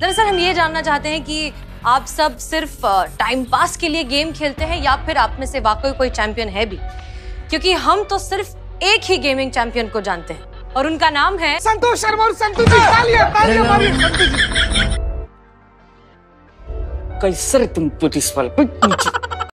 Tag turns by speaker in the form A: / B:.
A: दरअसल हम ये जानना चाहते हैं कि आप सब सिर्फ़ टाइम पास के लिए गेम खेलते हैं या फिर आप में से वाकई कोई चैंपियन है भी? क्योंकि हम तो सिर्फ़ एक ही गेमिंग चैंपियन को जानते हैं और उनका नाम है
B: संतोष शर्मा और संतोष जी तालियाँ तालियाँ मारिए संतोष जी।
C: कैसर तुम पुलिस वाले